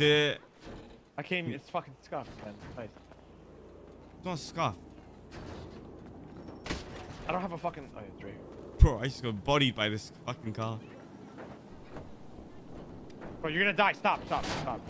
The I came. Hmm. It's fucking scuff. man. Nice. it's not scuff. I don't have a fucking. Oh, yeah. Bro, I just got bodied by this fucking car. Bro, you're gonna die. Stop, stop, stop.